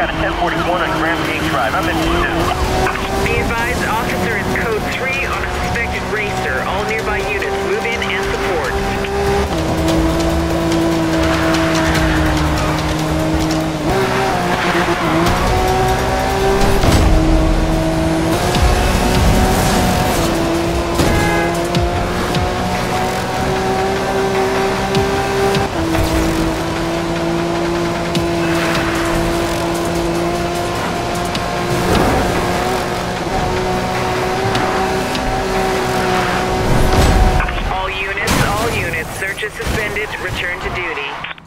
got a 1041 on Grand Peak Drive. I'm in pursuit. Be advised, officer Search is suspended. Return to duty.